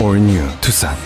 all new Tucson.